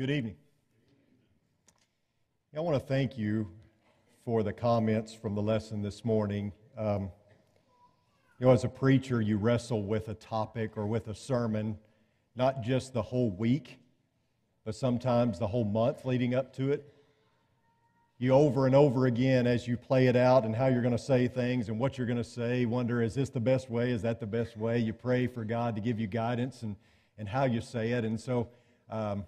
Good evening. I want to thank you for the comments from the lesson this morning. Um, you know, as a preacher, you wrestle with a topic or with a sermon, not just the whole week, but sometimes the whole month leading up to it. You over and over again, as you play it out and how you're going to say things and what you're going to say, wonder, is this the best way? Is that the best way? You pray for God to give you guidance and, and how you say it. And so, um,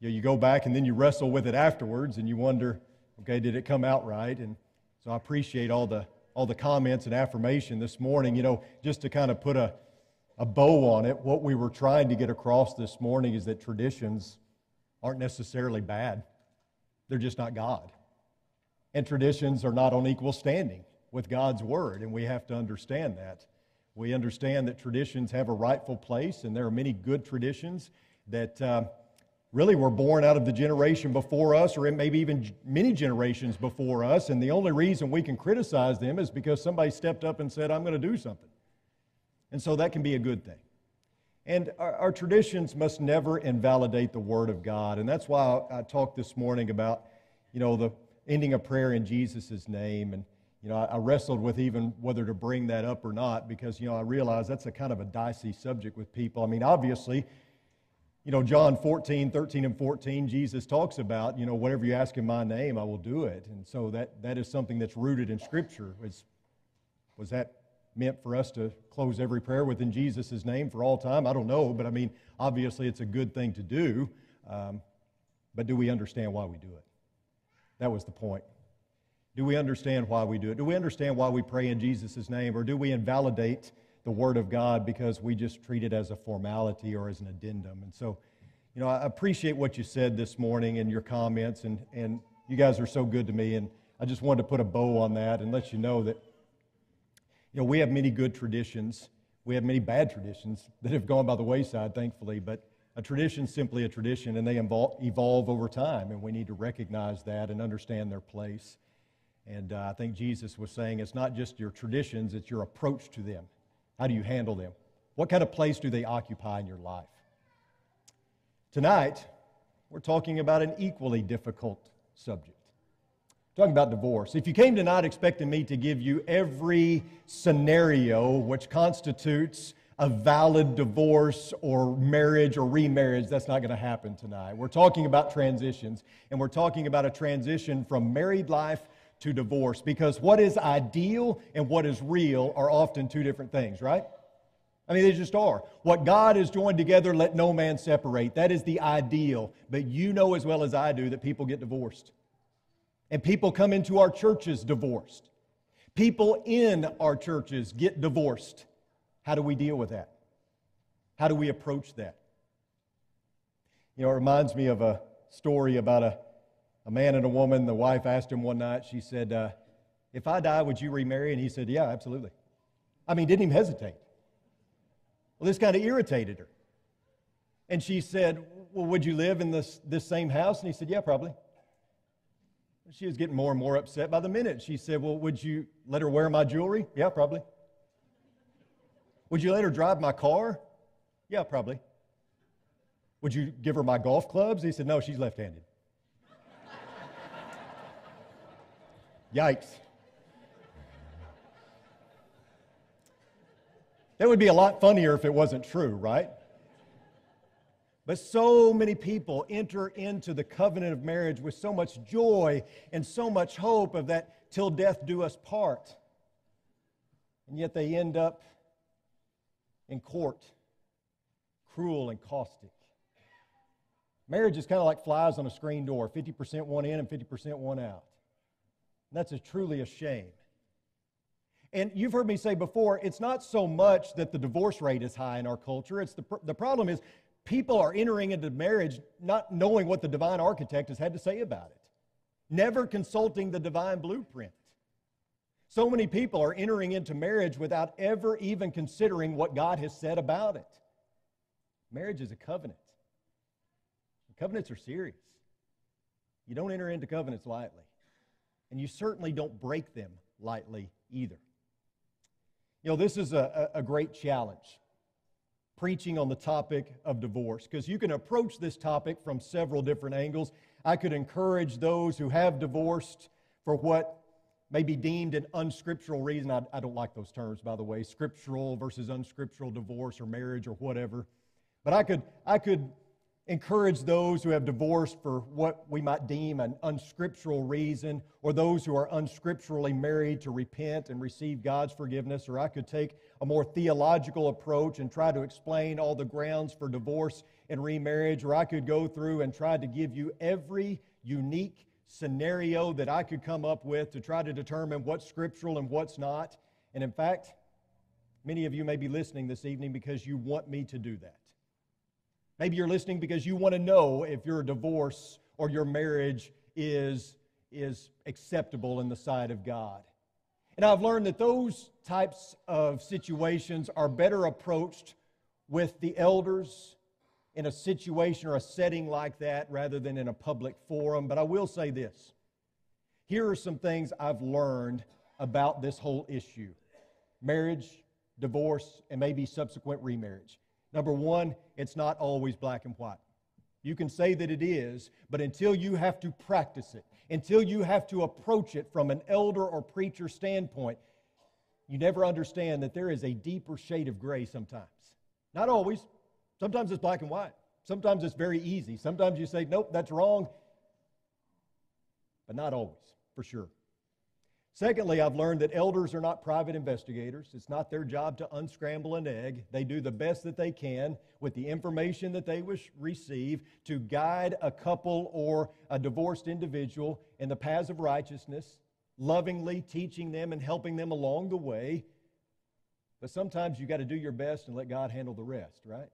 you, know, you go back and then you wrestle with it afterwards and you wonder, okay, did it come out right? And so I appreciate all the, all the comments and affirmation this morning. You know, just to kind of put a, a bow on it, what we were trying to get across this morning is that traditions aren't necessarily bad, they're just not God. And traditions are not on equal standing with God's Word, and we have to understand that. We understand that traditions have a rightful place, and there are many good traditions that. Uh, really we were born out of the generation before us, or maybe even many generations before us. And the only reason we can criticize them is because somebody stepped up and said, I'm going to do something. And so that can be a good thing. And our, our, traditions must never invalidate the Word of God. And that's why I, I talked this morning about, you know, the ending a prayer in Jesus' name. And, you know, I, I wrestled with even whether to bring that up or not because, you know, I realize that's a kind of a dicey subject with people. I mean, obviously, you know, John 14, 13 and 14, Jesus talks about, you know, whatever you ask in my name, I will do it. And so that, that is something that's rooted in Scripture. It's, was that meant for us to close every prayer within Jesus' name for all time? I don't know, but I mean, obviously it's a good thing to do. Um, but do we understand why we do it? That was the point. Do we understand why we do it? Do we understand why we pray in Jesus' name? Or do we invalidate the Word of God because we just treat it as a formality or as an addendum. And so, you know, I appreciate what you said this morning and your comments, and, and you guys are so good to me. And I just wanted to put a bow on that and let you know that, you know, we have many good traditions. We have many bad traditions that have gone by the wayside, thankfully, but a tradition is simply a tradition, and they evolve over time, and we need to recognize that and understand their place. And uh, I think Jesus was saying it's not just your traditions, it's your approach to them. How do you handle them? What kind of place do they occupy in your life? Tonight, we're talking about an equally difficult subject. talking about divorce. If you came tonight expecting me to give you every scenario which constitutes a valid divorce or marriage or remarriage, that's not going to happen tonight. We're talking about transitions, and we're talking about a transition from married life to divorce because what is ideal and what is real are often two different things, right? I mean, they just are. What God has joined together, let no man separate. That is the ideal. But you know as well as I do that people get divorced. And people come into our churches divorced. People in our churches get divorced. How do we deal with that? How do we approach that? You know, it reminds me of a story about a a man and a woman, the wife asked him one night, she said, uh, If I die, would you remarry? And he said, Yeah, absolutely. I mean, didn't even hesitate. Well, this kind of irritated her. And she said, Well, would you live in this, this same house? And he said, Yeah, probably. She was getting more and more upset by the minute. She said, Well, would you let her wear my jewelry? Yeah, probably. Would you let her drive my car? Yeah, probably. Would you give her my golf clubs? He said, No, she's left handed. Yikes. That would be a lot funnier if it wasn't true, right? But so many people enter into the covenant of marriage with so much joy and so much hope of that till death do us part. And yet they end up in court, cruel and caustic. Marriage is kind of like flies on a screen door 50% one in and 50% one out. That's a, truly a shame. And you've heard me say before, it's not so much that the divorce rate is high in our culture. It's the, the problem is people are entering into marriage not knowing what the divine architect has had to say about it, never consulting the divine blueprint. So many people are entering into marriage without ever even considering what God has said about it. Marriage is a covenant. Covenants are serious. You don't enter into covenants lightly and you certainly don't break them lightly either. You know, this is a, a great challenge. preaching on the topic of divorce because you can approach this topic from several different angles. I could encourage those who have divorced for what may be deemed an unscriptural reason. I, I, don't like those terms, by the way, scriptural versus unscriptural divorce or marriage or whatever. But I could, I could encourage those who have divorced for what we might deem an unscriptural reason, or those who are unscripturally married to repent and receive God's forgiveness. Or I could take a more theological approach and try to explain all the grounds for divorce and remarriage. Or I could go through and try to give you every unique scenario that I could come up with to try to determine what's scriptural and what's not. And in fact, many of you may be listening this evening because you want me to do that. Maybe you're listening because you want to know if your divorce or your marriage is, is acceptable in the sight of God. And I've learned that those types of situations are better approached with the elders in a situation or a setting like that rather than in a public forum. But I will say this here are some things I've learned about this whole issue marriage, divorce, and maybe subsequent remarriage. Number one, it's not always black and white. You can say that it is, but until you have to practice it, until you have to approach it from an elder or preacher standpoint, you never understand that there is a deeper shade of gray sometimes. Not always. Sometimes it's black and white. Sometimes it's very easy. Sometimes you say, nope, that's wrong. But not always, for sure. Secondly, I've learned that elders are not private investigators. It's not their job to unscramble an egg. They do the best that they can with the information that they receive to guide a couple or a divorced individual in the paths of righteousness, lovingly teaching them and helping them along the way. But sometimes you got to do your best and let God handle the rest, right?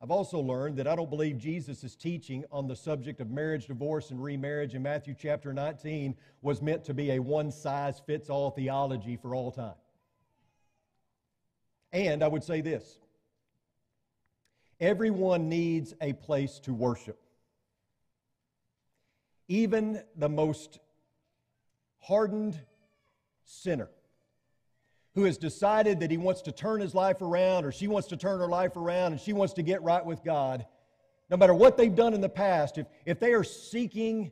I've also learned that I don't believe Jesus' teaching on the subject of marriage, divorce, and remarriage in Matthew chapter 19 was meant to be a one size fits all theology for all time. And I would say this everyone needs a place to worship. Even the most hardened sinner who has decided that he wants to turn his life around or she wants to turn her life around and she wants to get right with God, no matter what they've done in the past, if, if they are seeking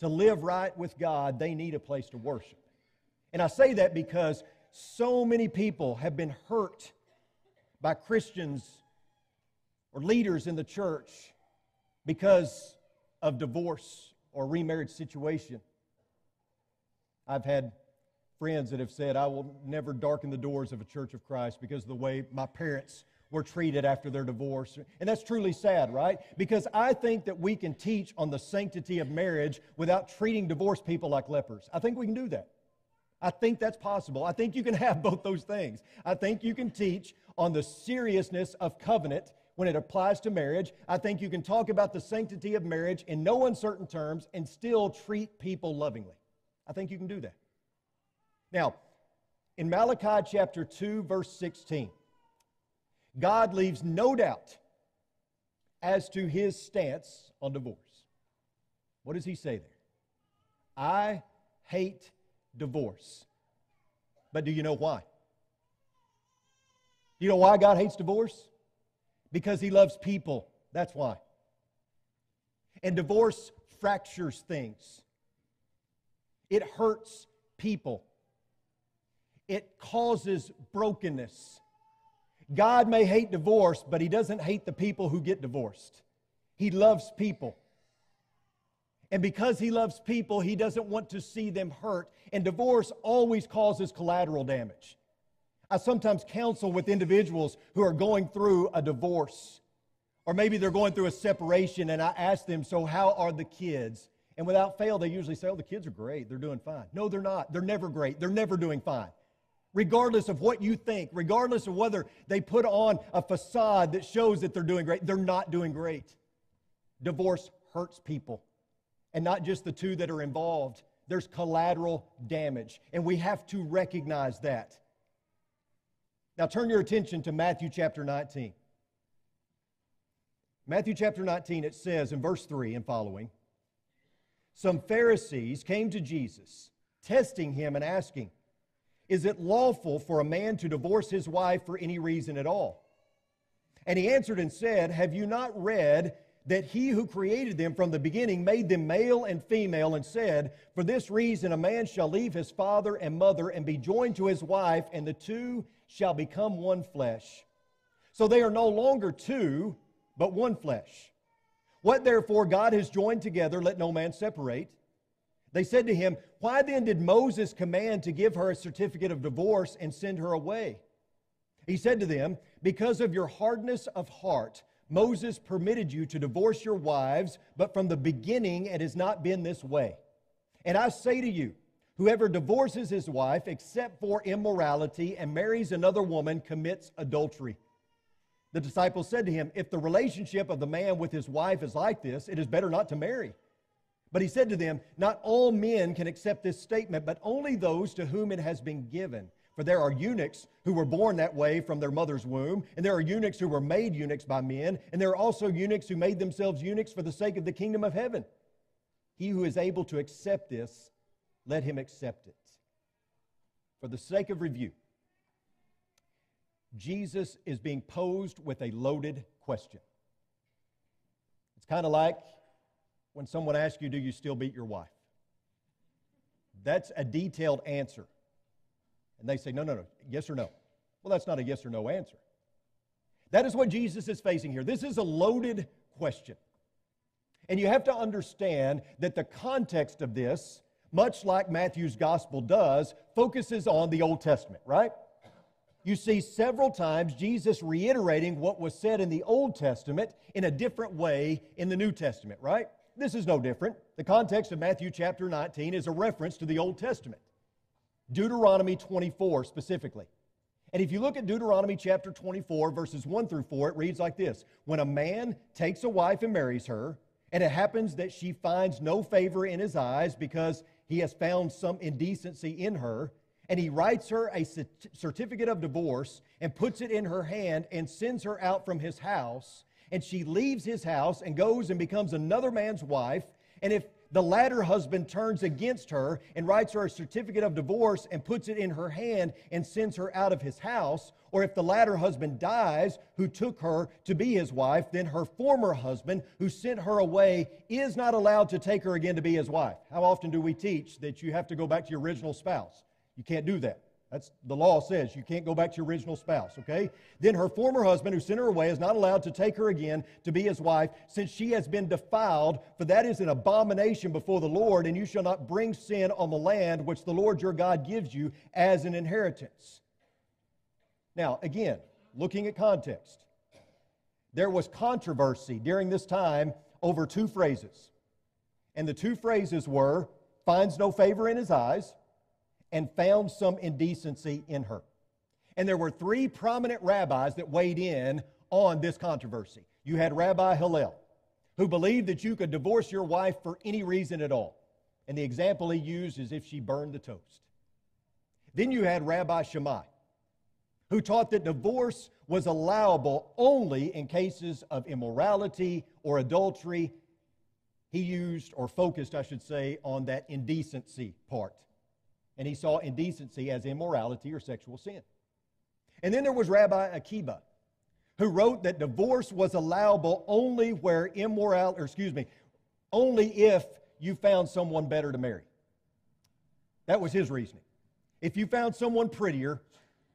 to live right with God, they need a place to worship. And I say that because so many people have been hurt by Christians or leaders in the church because of divorce or remarriage situation. I've had friends that have said, I will never darken the doors of a church of Christ because of the way my parents were treated after their divorce. And that's truly sad, right? Because I think that we can teach on the sanctity of marriage without treating divorced people like lepers. I think we can do that. I think that's possible. I think you can have both those things. I think you can teach on the seriousness of covenant when it applies to marriage. I think you can talk about the sanctity of marriage in no uncertain terms and still treat people lovingly. I think you can do that. Now, in Malachi chapter 2, verse 16, God leaves no doubt as to his stance on divorce. What does he say there? I hate divorce. But do you know why? Do you know why God hates divorce? Because he loves people. That's why. And divorce fractures things, it hurts people it causes brokenness. God may hate divorce, but He doesn't hate the people who get divorced. He loves people. And because He loves people, He doesn't want to see them hurt. And divorce always causes collateral damage. I sometimes counsel with individuals who are going through a divorce, or maybe they're going through a separation, and I ask them, So, how are the kids? And without fail, they usually say, Oh, the kids are great. They're doing fine. No, they're not. They're never great. They're never doing fine regardless of what you think, regardless of whether they put on a facade that shows that they're doing great, they're not doing great. Divorce hurts people, and not just the two that are involved. There's collateral damage, and we have to recognize that. Now, turn your attention to Matthew chapter 19. Matthew chapter 19, it says in verse 3 and following Some Pharisees came to Jesus, testing him and asking, is it lawful for a man to divorce his wife for any reason at all? And he answered and said, Have you not read that he who created them from the beginning made them male and female, and said, For this reason a man shall leave his father and mother and be joined to his wife, and the two shall become one flesh. So they are no longer two, but one flesh. What therefore God has joined together, let no man separate. They said to him, Why then did Moses command to give her a certificate of divorce and send her away? He said to them, Because of your hardness of heart, Moses permitted you to divorce your wives, but from the beginning it has not been this way. And I say to you, whoever divorces his wife except for immorality and marries another woman commits adultery. The disciples said to him, If the relationship of the man with his wife is like this, it is better not to marry. But he said to them, Not all men can accept this statement, but only those to whom it has been given. For there are eunuchs who were born that way from their mother's womb, and there are eunuchs who were made eunuchs by men, and there are also eunuchs who made themselves eunuchs for the sake of the kingdom of heaven. He who is able to accept this, let him accept it. For the sake of review, Jesus is being posed with a loaded question. It's kind of like when someone asks you, Do you still beat your wife? That's a detailed answer. And they say, no, no, no, yes or no. Well, that's not a yes or no answer. That is what Jesus is facing here. This is a loaded question. And you have to understand that the context of this, much like Matthew's gospel does, focuses on the Old Testament, right? You see several times Jesus reiterating what was said in the Old Testament in a different way in the New Testament, right? This is no different. The context of Matthew chapter 19 is a reference to the Old Testament. Deuteronomy 24 specifically. And if you look at Deuteronomy chapter 24, verses 1 through 4, it reads like this When a man takes a wife and marries her, and it happens that she finds no favor in his eyes because he has found some indecency in her, and he writes her a certificate of divorce and puts it in her hand and sends her out from his house, and she leaves his house and goes and becomes another man's wife, and if the latter husband turns against her and writes her a certificate of divorce and puts it in her hand and sends her out of his house, or if the latter husband dies who took her to be his wife, then her former husband who sent her away is not allowed to take her again to be his wife. How often do we teach that you have to go back to your original spouse? You can't do that. That's the law says you can't go back to your original spouse, okay? Then her former husband who sent her away is not allowed to take her again to be his wife since she has been defiled, for that is an abomination before the Lord, and you shall not bring sin on the land which the Lord your God gives you as an inheritance. Now, again, looking at context, there was controversy during this time over two phrases. And the two phrases were finds no favor in his eyes and found some indecency in her. And there were three prominent rabbis that weighed in on this controversy. You had Rabbi Hillel, who believed that you could divorce your wife for any reason at all. And the example he used is if she burned the toast. Then you had Rabbi Shammai, who taught that divorce was allowable only in cases of immorality or adultery. He used, or focused, I should say, on that indecency part and he saw indecency as immorality or sexual sin. And then there was Rabbi Akiba, who wrote that divorce was allowable only where immoral, or excuse me, only if you found someone better to marry. That was his reasoning. If you found someone prettier,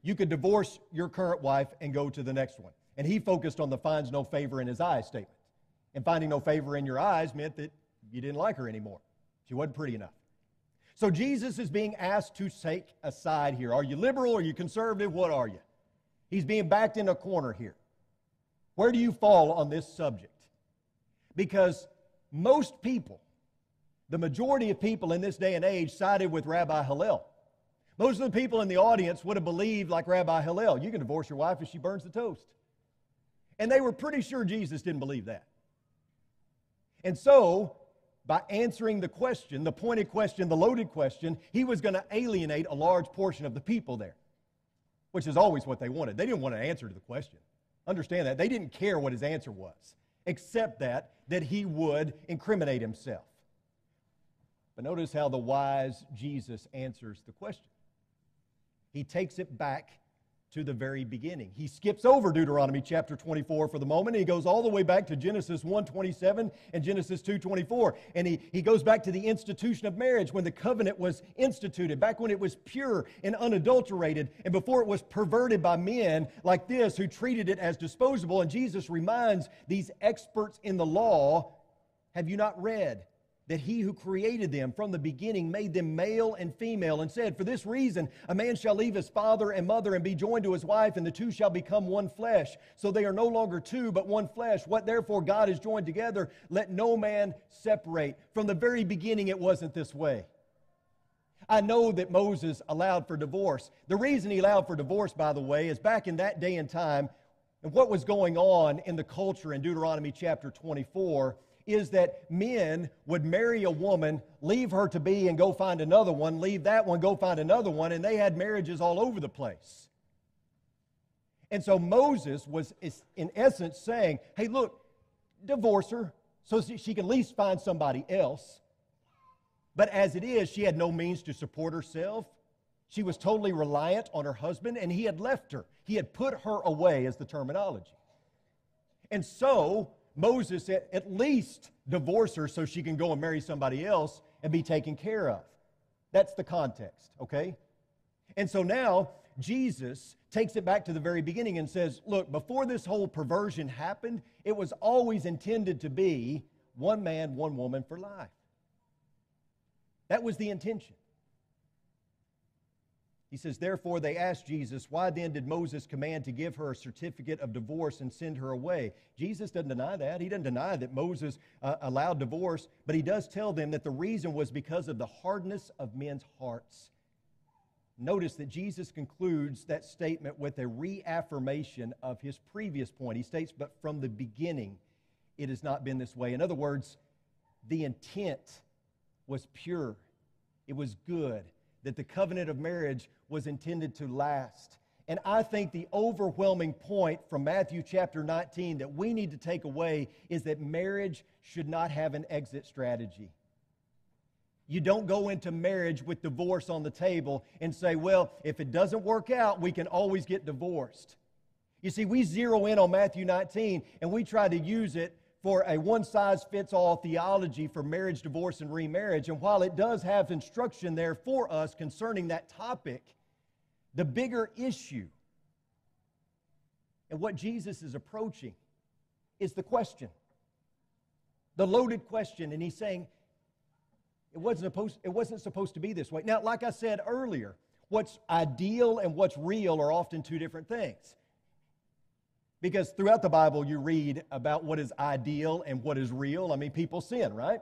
you could divorce your current wife and go to the next one. And he focused on the finds no favor in his eyes statement. And finding no favor in your eyes meant that you didn't like her anymore. She wasn't pretty enough. So Jesus is being asked to take a side here. Are you liberal? Are you conservative? What are you? He's being backed in a corner here. Where do you fall on this subject? Because most people, the majority of people in this day and age, sided with Rabbi Hillel. Most of the people in the audience would have believed, like Rabbi Hillel, you can divorce your wife if she burns the toast. And they were pretty sure Jesus didn't believe that. And so, by answering the question, the pointed question, the loaded question, he was going to alienate a large portion of the people there, which is always what they wanted. They didn't want an answer to the question. Understand that. They didn't care what his answer was, except that, that he would incriminate himself. But notice how the wise Jesus answers the question. He takes it back to the very beginning. He skips over Deuteronomy chapter 24 for the moment, he goes all the way back to Genesis 1:27 and Genesis 2:24. And he, he goes back to the institution of marriage when the covenant was instituted, back when it was pure and unadulterated, and before it was perverted by men like this who treated it as disposable. And Jesus reminds these experts in the law, have you not read? That he who created them from the beginning made them male and female, and said, For this reason, a man shall leave his father and mother and be joined to his wife, and the two shall become one flesh. So they are no longer two, but one flesh. What therefore God has joined together, let no man separate. From the very beginning, it wasn't this way. I know that Moses allowed for divorce. The reason he allowed for divorce, by the way, is back in that day and time, and what was going on in the culture in Deuteronomy chapter 24 is that men would marry a woman, leave her to be, and go find another one, leave that one, go find another one, and they had marriages all over the place. And so Moses was, in essence, saying, hey, look, divorce her so she can at least find somebody else. But as it is, she had no means to support herself. She was totally reliant on her husband, and he had left her. He had put her away, as the terminology. And so Moses at, at least divorce her so she can go and marry somebody else and be taken care of. That's the context, okay? And so now Jesus takes it back to the very beginning and says, Look, before this whole perversion happened, it was always intended to be one man, one woman for life. That was the intention. He says, Therefore, they asked Jesus, Why then did Moses command to give her a certificate of divorce and send her away? Jesus doesn't deny that. He doesn't deny that Moses uh, allowed divorce, but he does tell them that the reason was because of the hardness of men's hearts. Notice that Jesus concludes that statement with a reaffirmation of his previous point. He states, But from the beginning, it has not been this way. In other words, the intent was pure, it was good that the covenant of marriage was intended to last. And I think the overwhelming point from Matthew chapter 19 that we need to take away is that marriage should not have an exit strategy. You don't go into marriage with divorce on the table and say, well, if it doesn't work out, we can always get divorced. You see, we zero in on Matthew 19 and we try to use it for a one size fits all theology for marriage, divorce, and remarriage. And while it does have instruction there for us concerning that topic, the bigger issue and what Jesus is approaching is the question. The loaded question. And he's saying, it wasn't, supposed, it wasn't supposed to be this way. Now, like I said earlier, what's ideal and what's real are often two different things. Because throughout the Bible, you read about what is ideal and what is real. I mean, people sin, right?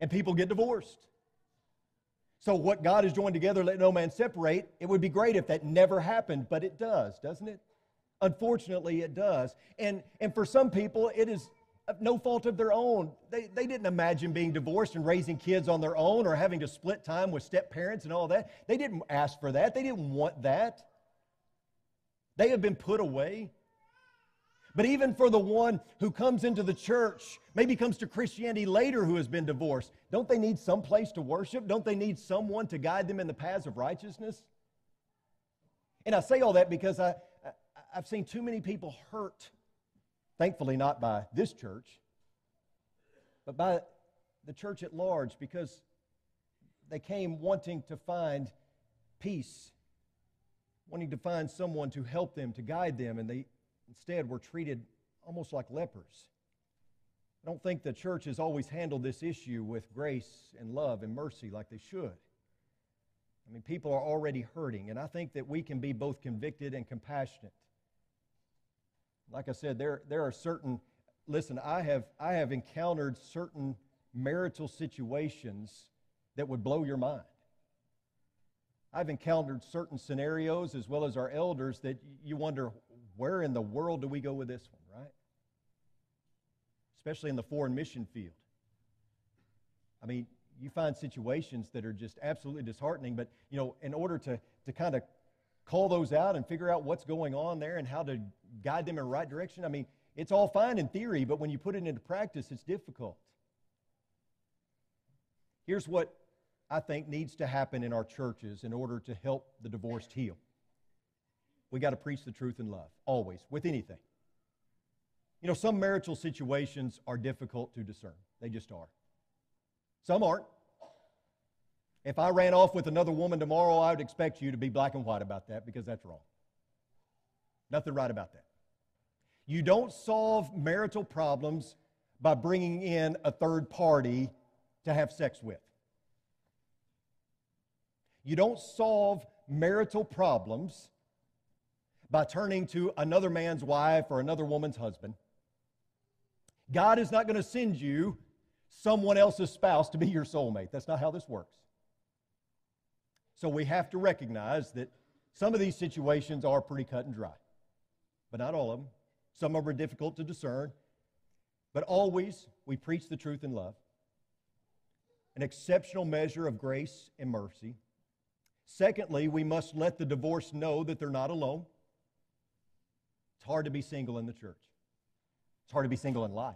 And people get divorced. So, what God has joined together, let no man separate. It would be great if that never happened, but it does, doesn't it? Unfortunately, it does. And, and for some people, it is no fault of their own. They, they didn't imagine being divorced and raising kids on their own or having to split time with step parents and all that. They didn't ask for that, they didn't want that. They have been put away. But even for the one who comes into the church, maybe comes to Christianity later who has been divorced, don't they need some place to worship? Don't they need someone to guide them in the paths of righteousness? And I say all that because I, I, have seen too many people hurt, thankfully not by this church, but by the church at large because they came wanting to find peace wanting to find someone to help them, to guide them, and they instead were treated almost like lepers. I don't think the church has always handled this issue with grace and love and mercy like they should. I mean, people are already hurting, and I think that we can be both convicted and compassionate. Like I said, there, there are certain, listen, I have, I have encountered certain marital situations that would blow your mind. I've encountered certain scenarios as well as our elders that you wonder where in the world do we go with this one, right? Especially in the foreign mission field. I mean, you find situations that are just absolutely disheartening, but you know, in order to, to kind of call those out and figure out what's going on there and how to guide them in the right direction, I mean, it's all fine in theory, but when you put it into practice, it's difficult. Here's what I think needs to happen in our churches in order to help the divorced heal. we got to preach the truth in love, always, with anything. You know, some marital situations are difficult to discern, they just are. Some aren't. If I ran off with another woman tomorrow, I would expect you to be black and white about that because that's wrong. Nothing right about that. You don't solve marital problems by bringing in a third party to have sex with. You don't solve marital problems by turning to another man's wife or another woman's husband. God is not going to send you someone else's spouse to be your soulmate. That's not how this works. So we have to recognize that some of these situations are pretty cut and dry, but not all of them. Some of them are difficult to discern, but always we preach the truth in love. An exceptional measure of grace and mercy. Secondly, we must let the divorced know that they're not alone. It's hard to be single in the church. It's hard to be single in life.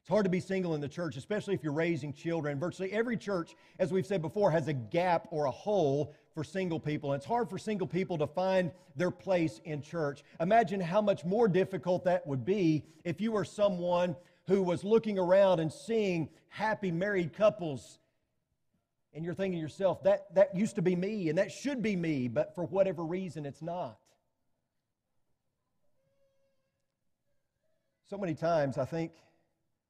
It's hard to be single in the church, especially if you're raising children. Virtually every church, as we've said before, has a gap or a hole for single people. And it's hard for single people to find their place in church. Imagine how much more difficult that would be if you were someone who was looking around and seeing happy married couples. And you're thinking to yourself, that, that used to be me and that should be me, but for whatever reason, it's not. So many times, I think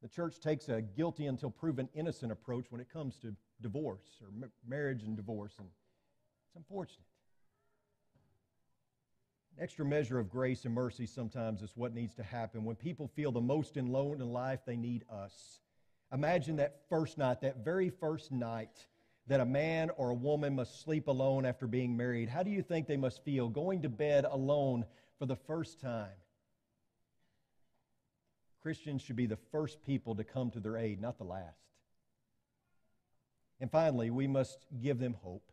the church takes a guilty until proven innocent approach when it comes to divorce or marriage and divorce, and it's unfortunate. An extra measure of grace and mercy sometimes is what needs to happen. When people feel the most alone in life, they need us. Imagine that first night, that very first night that a man or a woman must sleep alone after being married. How do you think they must feel going to bed alone for the first time? Christians should be the first people to come to their aid, not the last. And finally, we must give them hope.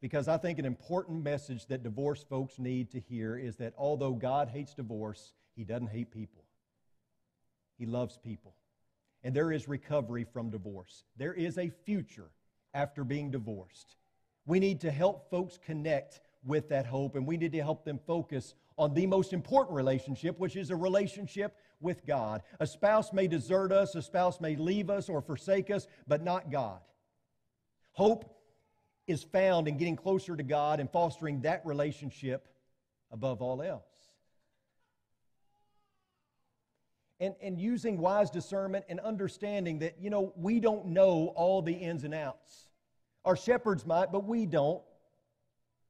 Because I think an important message that divorced folks need to hear is that although God hates divorce, He doesn't hate people. He loves people. And there is recovery from divorce. There is a future after being divorced. We need to help folks connect with that hope, and we need to help them focus on the most important relationship, which is a relationship with God. A spouse may desert us, a spouse may leave us or forsake us, but not God. Hope is found in getting closer to God and fostering that relationship above all else. And, and using wise discernment and understanding that, you know, we don't know all the ins and outs. Our shepherds might, but we don't.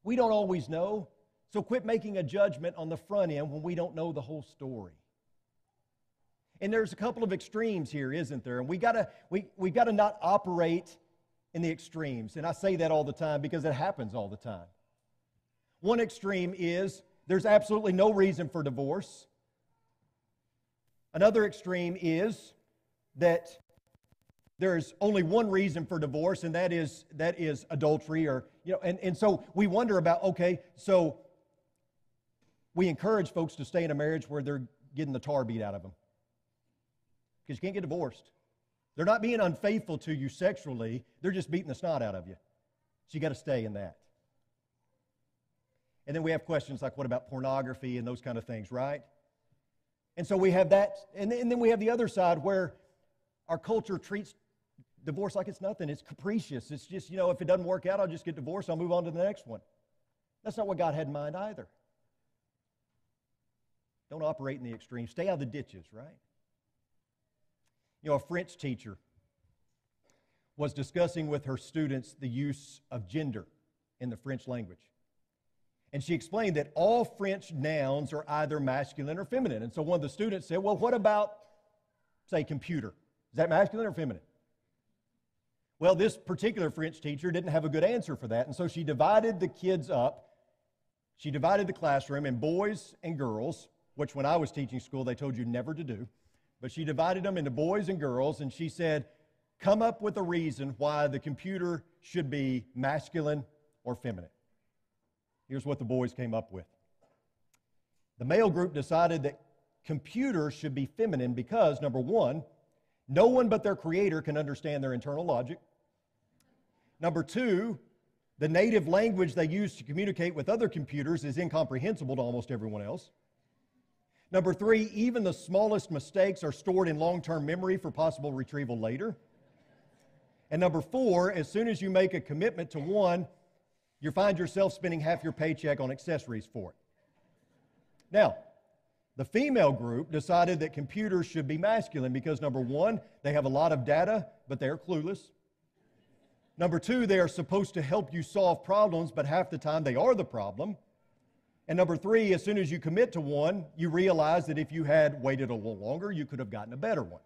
We don't always know. So quit making a judgment on the front end when we don't know the whole story. And there's a couple of extremes here, isn't there? And we gotta we we gotta not operate in the extremes. And I say that all the time because it happens all the time. One extreme is there's absolutely no reason for divorce. Another extreme is that there's only one reason for divorce, and that is that is adultery, or you know, and, and so we wonder about, okay, so we encourage folks to stay in a marriage where they're getting the tar beat out of them because you can't get divorced. They're not being unfaithful to you sexually, they're just beating the snot out of you. So you got to stay in that. And then we have questions like what about pornography and those kind of things, right? And so we have that, and then we have the other side where our culture treats divorce like it's nothing. It's capricious. It's just, you know, if it doesn't work out, I'll just get divorced, I'll move on to the next one. That's not what God had in mind either. Don't operate in the extreme. Stay out of the ditches, right? You know, a French teacher was discussing with her students the use of gender in the French language. And she explained that all French nouns are either masculine or feminine. And so one of the students said, Well, what about, say, computer? Is that masculine or feminine? Well, this particular French teacher didn't have a good answer for that. And so she divided the kids up. She divided the classroom in boys and girls, which when I was teaching school, they told you never to do but she divided them into boys and girls, and she said, Come up with a reason why the computer should be masculine or feminine. Here's what the boys came up with. The male group decided that computers should be feminine because, number one, no one but their creator can understand their internal logic. Number two, The native language they use to communicate with other computers is incomprehensible to almost everyone else. Number three, even the smallest mistakes are stored in long term memory for possible retrieval later. And number four, as soon as you make a commitment to one, you find yourself spending half your paycheck on accessories for it. Now, the female group decided that computers should be masculine because number one, they have a lot of data, but they are clueless. Number two, they are supposed to help you solve problems, but half the time they are the problem. And number three, as soon as you commit to one, you realize that if you had waited a little longer, you could have gotten a better one.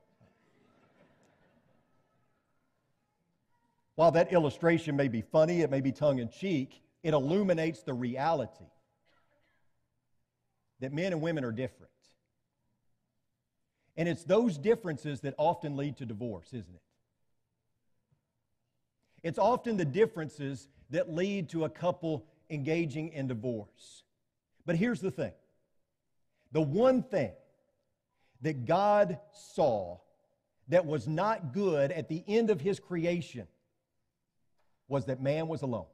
While that illustration may be funny, it may be tongue in cheek, it illuminates the reality that men and women are different. And it's those differences that often lead to divorce, isn't it? It's often the differences that lead to a couple engaging in divorce. But here's the thing the one thing that God saw that was not good at the end of his creation was that man was alone.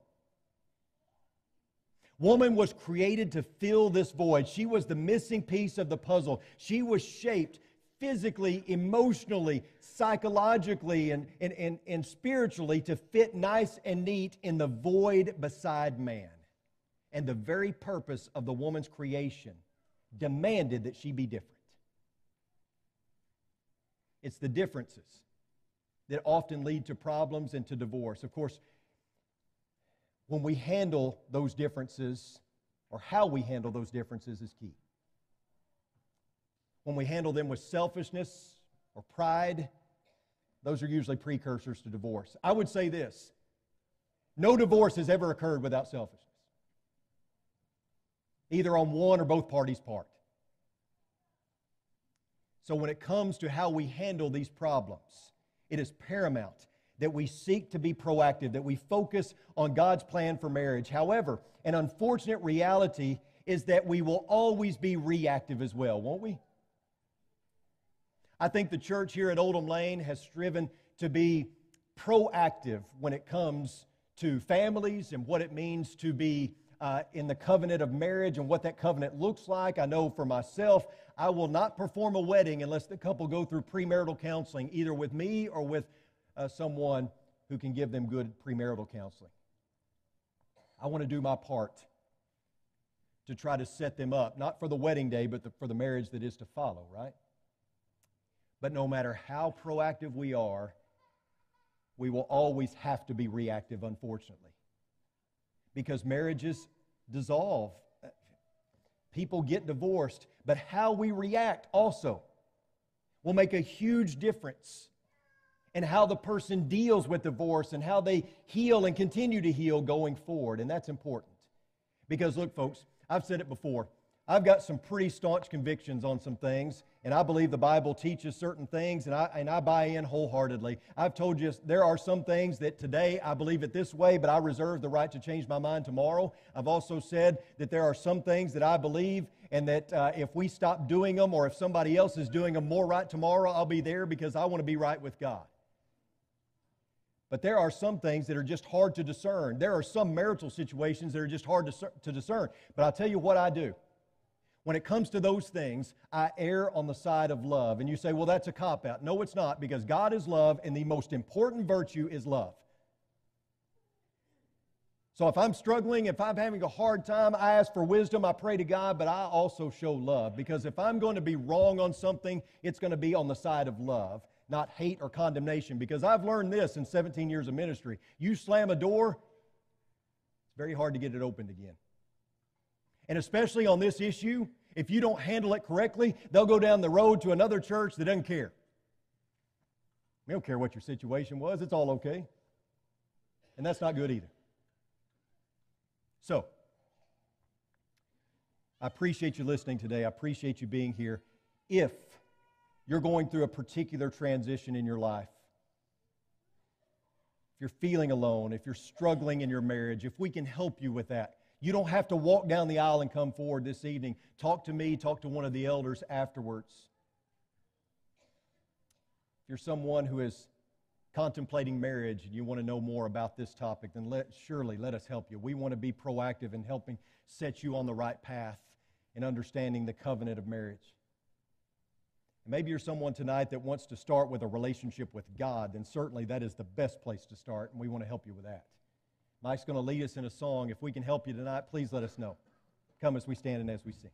Woman was created to fill this void. She was the missing piece of the puzzle. She was shaped physically, emotionally, psychologically, and, and, and, and spiritually to fit nice and neat in the void beside man. And the very purpose of the woman's creation demanded that she be different. It's the differences that often lead to problems and to divorce. Of course, when we handle those differences, or how we handle those differences, is key. When we handle them with selfishness or pride, those are usually precursors to divorce. I would say this no divorce has ever occurred without selfishness, either on one or both parties' part. So, when it comes to how we handle these problems, it is paramount that we seek to be proactive, that we focus on God's plan for marriage. However, an unfortunate reality is that we will always be reactive as well, won't we? I think the church here at Oldham Lane has striven to be proactive when it comes to families and what it means to be uh, in the covenant of marriage and what that covenant looks like. I know for myself, I will not perform a wedding unless the couple go through premarital counseling, either with me or with uh, someone who can give them good premarital counseling. I want to do my part to try to set them up, not for the wedding day, but the, for the marriage that is to follow, right? But no matter how proactive we are, we will always have to be reactive, unfortunately. Because marriages dissolve, people get divorced, but how we react also will make a huge difference and how the person deals with divorce and how they heal and continue to heal going forward. And that's important. Because, look, folks, I've said it before. I've got some pretty staunch convictions on some things, and I believe the Bible teaches certain things, and I, and I buy in wholeheartedly. I've told you there are some things that today I believe it this way, but I reserve the right to change my mind tomorrow. I've also said that there are some things that I believe, and that uh, if we stop doing them or if somebody else is doing them more right tomorrow, I'll be there because I want to be right with God. But there are some things that are just hard to discern. There are some marital situations that are just hard to, to discern. But I'll tell you what I do. When it comes to those things, I err on the side of love. And you say, well, that's a cop out. No, it's not, because God is love, and the most important virtue is love. So if I'm struggling, if I'm having a hard time, I ask for wisdom, I pray to God, but I also show love. Because if I'm going to be wrong on something, it's going to be on the side of love not hate or condemnation. Because I've learned this in 17 years of ministry. You slam a door, it's very hard to get it opened again. And especially on this issue, if you don't handle it correctly, they'll go down the road to another church that doesn't care. They don't care what your situation was, it's all okay. And that's not good either. So, I appreciate you listening today. I appreciate you being here. If you're going through a particular transition in your life, if you're feeling alone, if you're struggling in your marriage, if we can help you with that, you don't have to walk down the aisle and come forward this evening. Talk to me, talk to one of the elders afterwards. If you're someone who is contemplating marriage and you want to know more about this topic, then let, surely let us help you. We want to be proactive in helping set you on the right path in understanding the covenant of marriage. Maybe you're someone tonight that wants to start with a relationship with God, then certainly that is the best place to start, and we want to help you with that. Mike's going to lead us in a song. If we can help you tonight, please let us know. Come as we stand and as we sing.